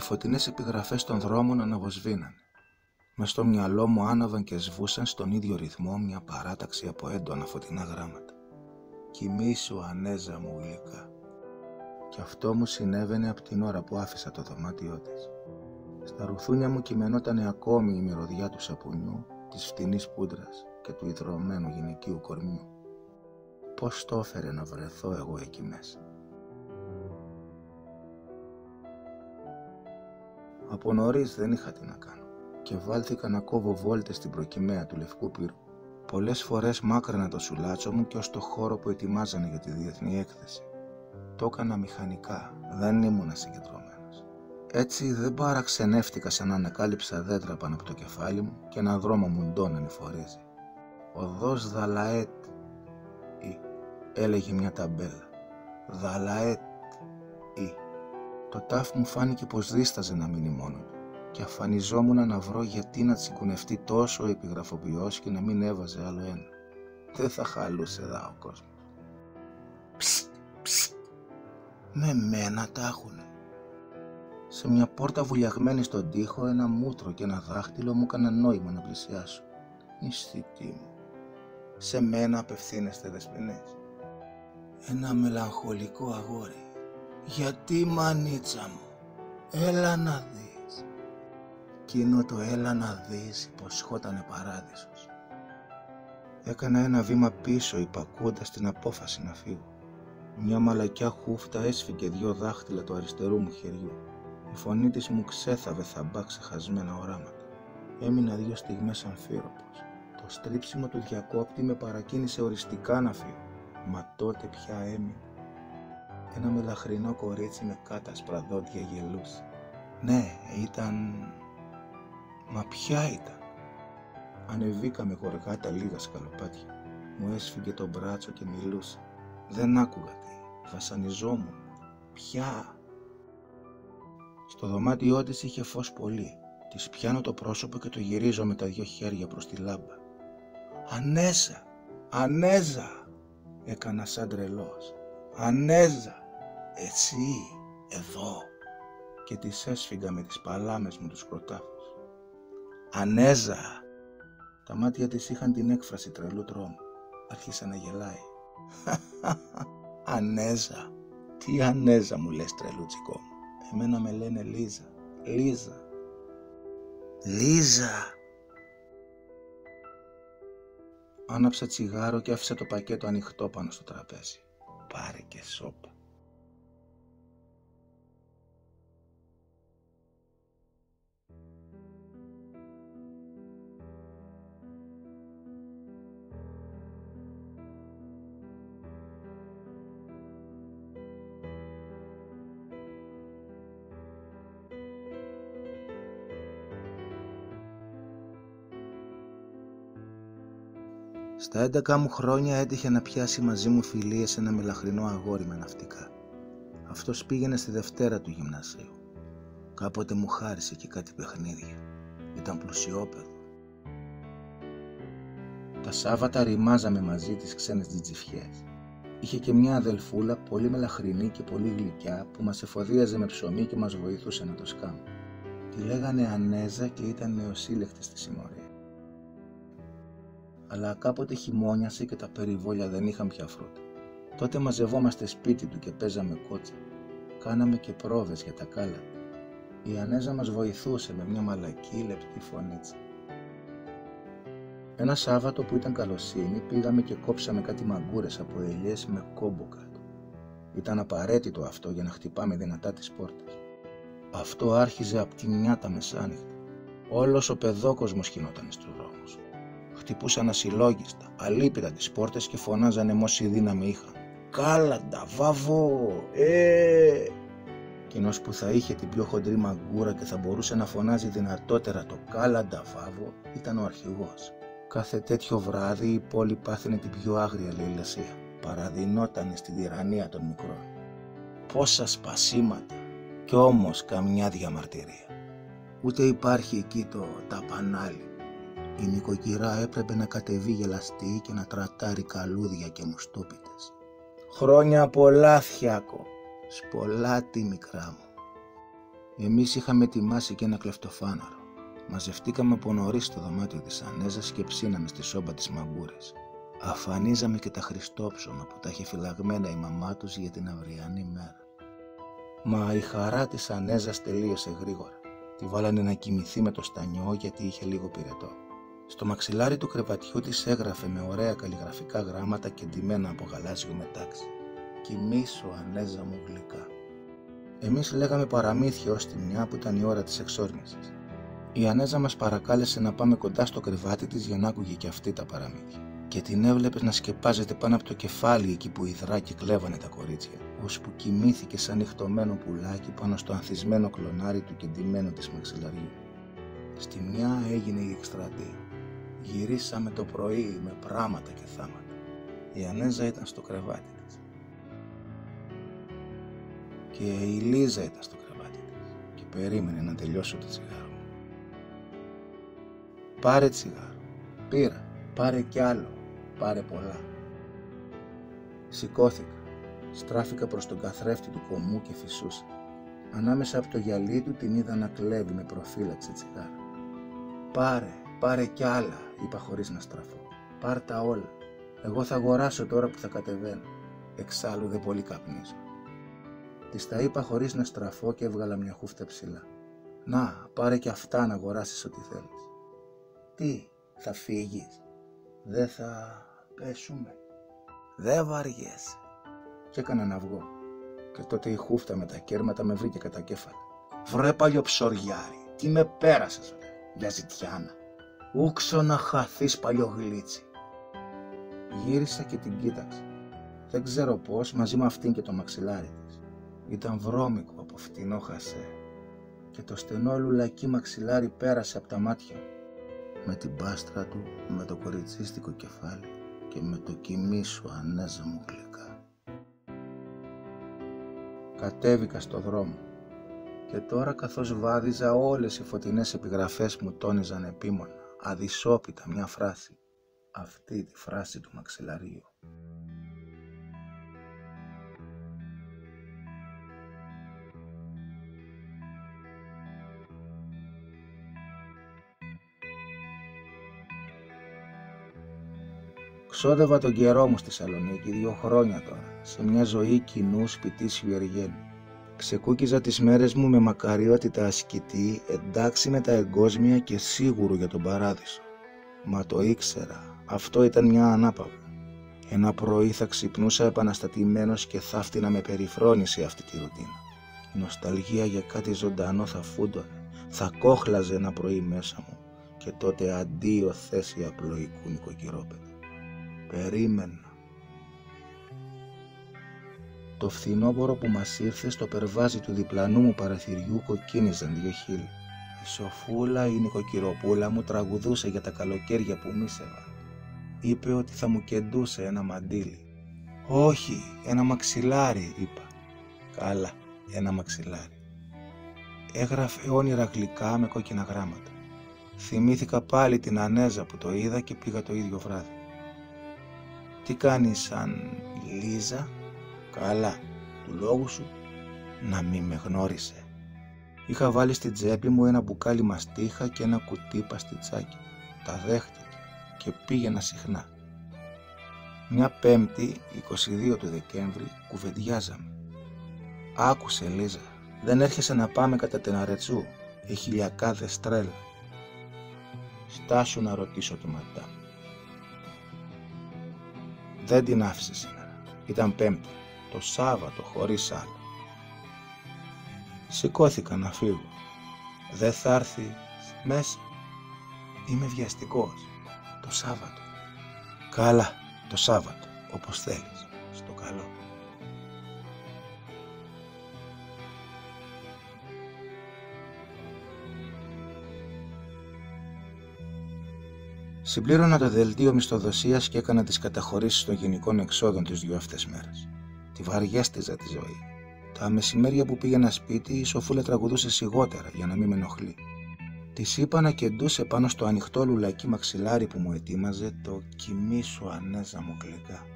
Οι φωτεινές επιγραφές των δρόμων αναβοσβήναν. Μες στο μυαλό μου άναβαν και σβούσαν στον ίδιο ρυθμό μια παράταξη από έντονα φωτεινά γράμματα. Κοιμήσου ανέζα μου γλυκά. Και αυτό μου συνέβαινε από την ώρα που άφησα το δωμάτιό της. Στα ρουθούνια μου κειμενόταν ακόμη η μυρωδιά του σαπουνιού, της φτηνής πούντρας και του ιδρωμένου γυναικείου κορμιού. Πώς το έφερε να βρεθώ εγώ εκεί μέσα; Από νωρίς δεν είχα τι να κάνω και βάλθηκα να κόβω βόλτες στην προκυμαία του Λευκού Πύρου. Πολλές φορές μάκρυνα το σουλάτσο μου και ως το χώρο που ετοιμάζανε για τη διεθνή έκθεση. Το έκανα μηχανικά, δεν ήμουνα συγκεντρωμένος. Έτσι δεν παραξενεύτηκα σαν να ανακάλυψα δέντρα πάνω από το κεφάλι μου και ένα δρόμο μου να ανηφορίζει. Οδός Δαλαέτ ή έλεγε μια ταμπέλα. Δαλαέτ ή το τάφ μου φάνηκε πως δίσταζε να μείνει μόνο του και αφανιζόμουν να βρω γιατί να τσιγκουνευτεί τόσο ο επιγραφοποιός και να μην έβαζε άλλο ένα. Δεν θα χαλούσε εδώ ο κόσμος. Ψ, ψ, με μένα τα έχουνε. Σε μια πόρτα βουλιαγμένη στον τοίχο ένα μούτρο και ένα δάχτυλο μου έκανε νόημα να πλησιάσω. Νηστητή μου. Σε μένα απευθύνεστε δεσποινές. Ένα μελαγχολικό αγόρι γιατί μανίτσα μου, έλα να δεις. Εκείνο το έλα να δεις υποσχότανε παράδεισος. Έκανα ένα βήμα πίσω υπακούντας την απόφαση να φύγω. Μια μαλακιά χούφτα έσφυγε δυο δάχτυλα του αριστερού μου χεριού. Η φωνή της μου ξέθαβε θαμπά ξεχασμένα οράματα. Έμεινα δύο στιγμές αμφίροπος. Το στρίψιμο του διακόπτη με παρακίνησε οριστικά να φύγω. Μα τότε πια έμεινε ένα μελαχρινό κορίτσι με κάτασπρα δόντια γελούσε. Ναι, ήταν... Μα ποια ήταν. Ανεβήκαμε γοργά τα λίγα σκαλοπάτια. Μου έσφυγε το μπράτσο και μιλούσε. Δεν άκουγα τι. Βασανιζόμουν. Ποια; Στο δωμάτιό της είχε φως πολύ. Της πιάνω το πρόσωπο και το γυρίζω με τα δυο χέρια προς τη λάμπα. Ανέζα! Ανέζα! Έκανα σαν τρελός. Ανέζα! Εσύ, εδώ. Και τη έσφυγα με τις παλάμες μου τους κροτάφους. Ανέζα. Τα μάτια της είχαν την έκφραση τρελού τρόμου. Άρχισε να γελάει. Ανέζα. Τι Ανέζα μου λες τρελούτσικο μου. Εμένα με λένε Λίζα. Λίζα. Λίζα. Άναψα τσιγάρο και άφησα το πακέτο ανοιχτό πάνω στο τραπέζι. Πάρε και σώπα. Στα 11 μου χρόνια έτυχε να πιάσει μαζί μου φιλίες σε ένα μελαχρινό αγόρι με ναυτικά. Αυτός πήγαινε στη Δευτέρα του γυμνασίου. Κάποτε μου χάρισε και κάτι παιχνίδια. Ήταν πλουσιόπεδο. Τα Σάββατα ρημάζαμε μαζί τις ξένες τζιτζιφιές. Είχε και μια αδελφούλα πολύ μελαχρινή και πολύ γλυκιά που μας εφοδίαζε με ψωμί και μας βοηθούσε να το σκάμε. Τη λέγανε Ανέζα και ήταν νεοσύλλεκτη στη συμμορία αλλά κάποτε χειμώνιασε και τα περιβόλια δεν είχαν πια φρούτα. Τότε μαζευόμαστε σπίτι του και παίζαμε κότσα. Κάναμε και πρόβες για τα κάλα. Η Ανέζα μας βοηθούσε με μια μαλακή λεπτή φωνήτσα. Ένα Σάββατο που ήταν καλοσύνη πήγαμε και κόψαμε κάτι μαγκούρες από ελιές με κόμπο κάτω. Ήταν απαραίτητο αυτό για να χτυπάμε δυνατά τις πόρτες. Αυτό άρχιζε από τη μια τα μεσάνυχτα. Όλος ο παιδόκοσμος χινόταν στους δρόμους χτυπούσαν ασυλλόγιστα, αλίπητα τις πόρτες και φωνάζανε μόση δύναμη είχαν. «Κάλαντα, βαβό, ε!» Κοινός που θα είχε την πιο χοντρή μαγκούρα και θα μπορούσε να φωνάζει δυνατότερα το «Κάλαντα, βάβο» ήταν ο αρχηγός. Κάθε τέτοιο βράδυ η πόλη πάθαινε την πιο άγρια λαιλασία. Παραδεινότανε στη τυραννία των μικρών. Πόσα σπασίματα κι όμως καμιά διαμαρτυρία. Ούτε υπάρχει εκεί το ταπανάλι η νοικοκυρά έπρεπε να κατεβεί γελαστή και να τρατάρει καλούδια και μουστόπιτες. Χρόνια πολλά θιάκο, σπολάτη μικρά μου. Εμείς είχαμε ετοιμάσει και ένα κλεφτοφάναρο. Μαζευτήκαμε από νωρίς στο δωμάτιο της Ανέζας και ψήναμε στη σόμπα της μαγκούρης. Αφανίζαμε και τα χριστόψωμα που τα είχε φυλαγμένα η μαμά τους για την αυριανή μέρα. Μα η χαρά της Ανέζας τελείωσε γρήγορα. Τη βάλανε να κοιμηθεί με το στανιό γιατί είχε λίγο πυρετό. Στο μαξιλάρι του κρεβατιού της έγραφε με ωραία καλλιγραφικά γράμματα και ντυμένα από γαλάζιο μετάξι. «Κοιμήσου Ανέζα μου γλυκά». Εμείς λέγαμε παραμύθια ως τη μια που ήταν η ώρα της εξόρμησης. Η Ανέζα μας παρακάλεσε να πάμε κοντά στο κρεβάτι της για να άκουγε και αυτή τα παραμύθια. Και την έβλεπες να σκεπάζεται πάνω από το κεφάλι εκεί που οι δράκοι κλέβανε τα κορίτσια, ώσπου κοιμήθηκε σαν νυχτωμένο πουλάκι πάνω στο ανθισμένο κλονάρι του κεντυμένου της μαξιλαριού. Στη μια έγινε η εκστρατεία. Γυρίσαμε το πρωί με πράματα και θάματα. Η Ανέζα ήταν στο κρεβάτι της. Και η Λίζα ήταν στο κρεβάτι της και περίμενε να τελειώσω το τσιγάρο Πάρε τσιγάρο. Πήρα. Πάρε κι άλλο. Πάρε πολλά. Σηκώθηκα. Στράφηκα προς τον καθρέφτη του κομμού και φυσούσα. Ανάμεσα από το γυαλί του την είδα να κλέβει με προφύλαξη τσιγάρα. Πάρε, πάρε κι άλλα, είπα χωρίς να στραφώ. Πάρ τα όλα. Εγώ θα αγοράσω τώρα που θα κατεβαίνω. Εξάλλου δεν πολύ καπνίζω. Της τα είπα χωρίς να στραφώ και έβγαλα μια χούφτα ψηλά. Να, πάρε κι αυτά να αγοράσεις ό,τι θέλεις. Τι, θα φύγεις. Δεν θα πέσουμε. Δεν βαριέσαι. Και έκανα να βγω. Και τότε η χούφτα με τα κέρματα με βρήκε κατά κέφαλα. Βρε παλιό ψωριάρι, τι με πέρασες ρε, για ζητιάνα. Ούξο να χαθείς παλιό γλίτσι. Γύρισα και την κοίταξα. Δεν ξέρω πώς, μαζί με αυτήν και το μαξιλάρι της. Ήταν βρώμικο από φτηνό χασέ. Και το στενό λουλακί μαξιλάρι πέρασε από τα μάτια μου με την πάστρα του, με το κοριτσίστικο κεφάλι και με το κοιμί σου ανέζα μου γλυκά. Κατέβηκα στο δρόμο και τώρα καθώς βάδιζα όλες οι φωτεινές επιγραφές μου τόνιζαν επίμονα, αδυσόπιτα μια φράση, αυτή τη φράση του μαξιλαρίου. Ξόδευα τον καιρό μου στη Σαλονίκη δύο χρόνια τώρα, σε μια ζωή κοινού σπιτίσιου εργένου. Ξεκούκιζα τις μέρες μου με μακαριότητα ασκητή, εντάξει με τα εγκόσμια και σίγουρο για τον παράδεισο. Μα το ήξερα, αυτό ήταν μια ανάπαυλα. Ένα πρωί θα ξυπνούσα επαναστατημένος και θα φτινα με περιφρόνηση αυτή τη ρουτίνα. Η νοσταλγία για κάτι ζωντανό θα φούντωνε, θα κόχλαζε ένα πρωί μέσα μου και τότε αντίο θέση απλοϊκού νοικοκυρόπεδου. Περίμενα. Το φθινόπωρο που μας ήρθε στο περβάζι του διπλανού μου παραθυριού κοκκίνιζαν δύο χείλη. Η Σοφούλα, η νοικοκυροπούλα μου, τραγουδούσε για τα καλοκαίρια που μίσευα. Είπε ότι θα μου κεντούσε ένα μαντίλι. Όχι, ένα μαξιλάρι, είπα. Καλά, ένα μαξιλάρι. Έγραφε όνειρα γλυκά με κόκκινα γράμματα. Θυμήθηκα πάλι την Ανέζα που το είδα και πήγα το ίδιο βράδυ. Τι κάνεις σαν Λίζα, καλά, του λόγου σου, να μην με γνώρισε. Είχα βάλει στην τσέπη μου ένα μπουκάλι μαστίχα και ένα κουτί παστιτσάκι. Τα δέχτηκε και πήγαινα συχνά. Μια πέμπτη, 22 του Δεκέμβρη, κουβεντιάζαμε. Άκουσε Λίζα, δεν έρχεσαι να πάμε κατά την Αρετσού, έχει λιακάδες τρέλα. Στάσου να ρωτήσω τη ματά δεν την άφησες σήμερα. Ήταν πέμπτη, το Σάββατο χωρίς άλλο. Σηκώθηκα να φύγω. Δεν θα έρθει μέσα. Είμαι βιαστικός. Το Σάββατο. Καλά, το Σάββατο, όπως θέλεις. Στο καλό. Συμπλήρωνα το δελτίο μισθοδοσίας και έκανα τις καταχωρήσεις των γενικών εξόδων τις δύο αυτές μέρες. Τη βαριέστηζα τη ζωή. Τα μεσημέρια που πήγαινα σπίτι, η Σοφούλα τραγουδούσε σιγότερα για να μην με ενοχλεί. Της είπα να κεντούσε πάνω στο ανοιχτό λουλακί μαξιλάρι που μου ετοίμαζε το κοιμή σου ανέζα μου γλυκά.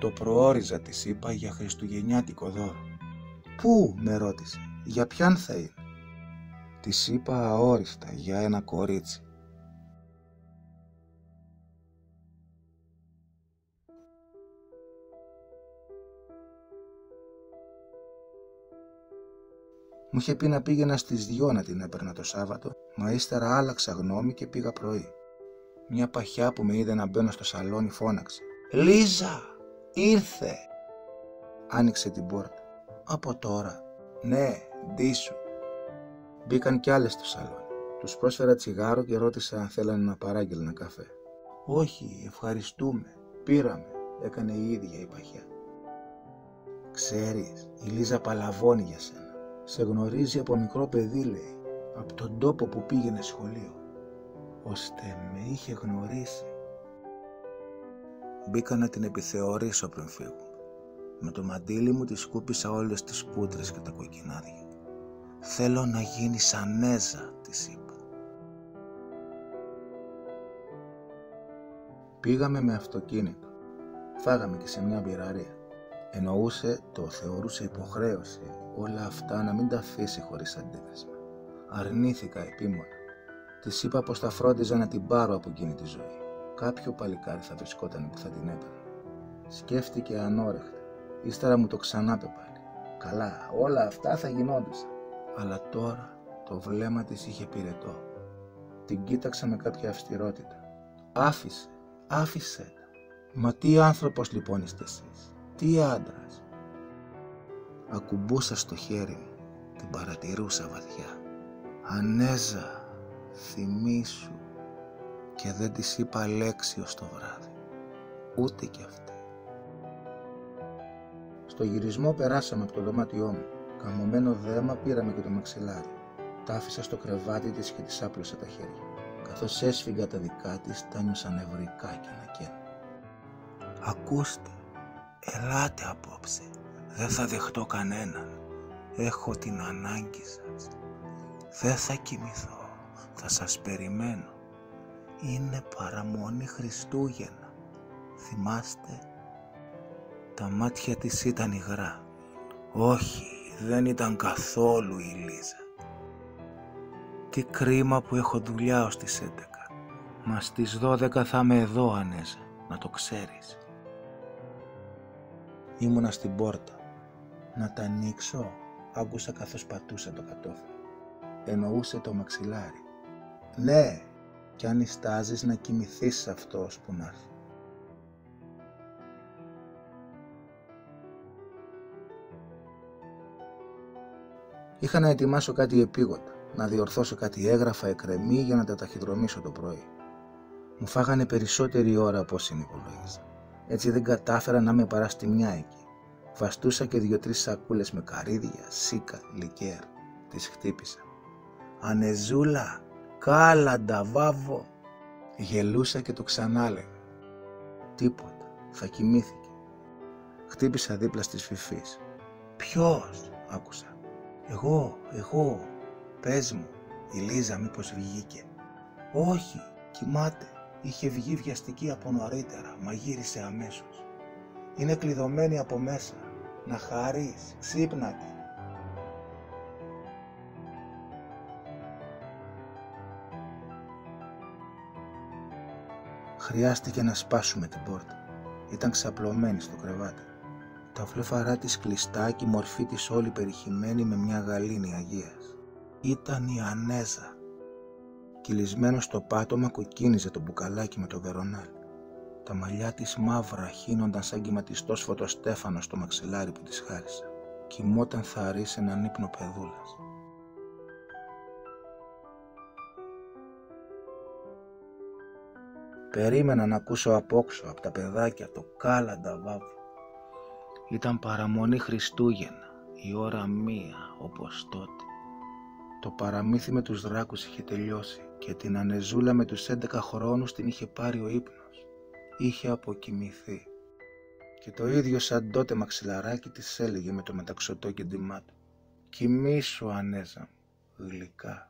Το προόριζα, της είπα, για χριστουγεννιάτικο δώρο. Πού, με ρώτησε, για ποιαν θα είναι; Της είπα αόριστα για ένα κορίτσι. Μου είχε πει να πήγαινα στις δυο να την έπαιρνα το Σάββατο, μα ύστερα άλλαξα γνώμη και πήγα πρωί. Μια παχιά που με είδε να μπαίνω στο σαλόνι φώναξε. «Λίζα, ήρθε!» Άνοιξε την πόρτα. «Από τώρα». «Ναι, ντύσου». Μπήκαν κι άλλες στο σαλόνι. Τους πρόσφερα τσιγάρο και ρώτησα αν θέλανε να παράγγελνα καφέ. «Όχι, ευχαριστούμε. Πήραμε», έκανε η ίδια η παχιά. «Ξέρεις, η Λίζα παλαβώνει για σένα. Σε γνωρίζει από μικρό παιδί, λέει, από τον τόπο που πήγαινε σχολείο, ώστε με είχε γνωρίσει. Μπήκα να την επιθεωρήσω πριν φύγω. Με το μαντίλι μου της σκούπισα όλες τις πούτρες και τα κοκκινάδια. Θέλω να γίνει σανέζα, της είπα. Πήγαμε με αυτοκίνητο. Φάγαμε και σε μια μπειραρία. Εννοούσε, το θεωρούσε υποχρέωση όλα αυτά να μην τα αφήσει χωρίς αντίδεσμα. Αρνήθηκα επίμονα. Της είπα πως θα φρόντιζα να την πάρω από εκείνη τη ζωή. Κάποιο παλικάρι θα βρισκόταν που θα την έπαιρνε. Σκέφτηκε ανόρεχτα. Ύστερα μου το ξανάπε πάλι. Καλά, όλα αυτά θα γινόντουσαν. Αλλά τώρα το βλέμμα της είχε πυρετό. Την κοίταξα με κάποια αυστηρότητα. Άφησε, άφησε Μα τι άνθρωπος λοιπόν είστε εσείς; Τι άντρας; Ακουμπούσα στο χέρι μου, την παρατηρούσα βαθιά. Ανέζα, θυμήσου και δεν της είπα λέξη ως το βράδυ. Ούτε κι αυτή. Στο γυρισμό περάσαμε από το δωμάτιό μου. Καμωμένο δέμα πήραμε και το μαξιλάρι. Τα άφησα στο κρεβάτι της και της άπλωσα τα χέρια. Καθώς έσφυγα τα δικά της, τα νιώσα νευρικά και να καίνε. Ακούστε, Ελάτε απόψε. Δεν θα δεχτώ κανέναν. Έχω την ανάγκη σας. Δεν θα κοιμηθώ. Θα σας περιμένω. Είναι παραμονή Χριστούγεννα. Θυμάστε; Τα μάτια της ήταν υγρά. Όχι, δεν ήταν καθόλου η Λίζα. Τι κρίμα που έχω δουλειά ως τις 11. Μα στις 12 θα είμαι εδώ, Ανέζα, να το ξέρεις. Ήμουνα στην πόρτα. Να τα ανοίξω, άκουσα καθώς πατούσα το κατόφλι. Εννοούσε το μαξιλάρι. Ναι, κι αν ιστάζεις να κοιμηθείς αυτός που να έρθει. Είχα να ετοιμάσω κάτι επίγοντα, να διορθώσω κάτι έγγραφα εκρεμή για να τα ταχυδρομήσω το πρωί. Μου φάγανε περισσότερη ώρα από όσοι υπολόγιζα. Έτσι δεν κατάφερα να είμαι παρά στη μια εκεί. Βαστούσα και δύο-τρει σακούλες με καρύδια, σίκα, λικέρ. Τη χτύπησα. Ανεζούλα, κάλαντα, βάβο. Γελούσα και το ξανάλεγα. Τίποτα, θα κοιμήθηκε. Χτύπησα δίπλα στις φυφής. Ποιος, άκουσα. Εγώ, εγώ, πες μου, η Λίζα μήπως βγήκε. Όχι, κοιμάται. Είχε βγει βιαστική από νωρίτερα, μα γύρισε αμέσως. Είναι κλειδωμένη από μέσα. Να χαρείς, ξύπνατε. Χρειάστηκε να σπάσουμε την πόρτα. Ήταν ξαπλωμένη στο κρεβάτι. Τα φλεφαρά της κλειστά και η μορφή της όλη περιχυμένη με μια γαλήνη αγίας. Ήταν η Ανέζα Κυλισμένο στο πάτωμα κοκκίνιζε το μπουκαλάκι με το βερονάλ. Τα μαλλιά της μαύρα χύνονταν σαν κυματιστός φωτοστέφανο στο μαξιλάρι που της χάρισα. Κοιμόταν θαρή σε έναν ύπνο παιδούλας. Περίμενα να ακούσω απόξω από τα παιδάκια το κάλαντα βάβο. Ήταν παραμονή Χριστούγεννα, η ώρα μία όπως τότε. Το παραμύθι με τους δράκους είχε τελειώσει και την Ανεζούλα με τους 11 χρόνους την είχε πάρει ο ύπνος. Είχε αποκοιμηθεί. Και το ίδιο σαν τότε μαξιλαράκι της έλεγε με το μεταξωτό κεντημά του. Κοιμήσου Ανέζα μου, γλυκά.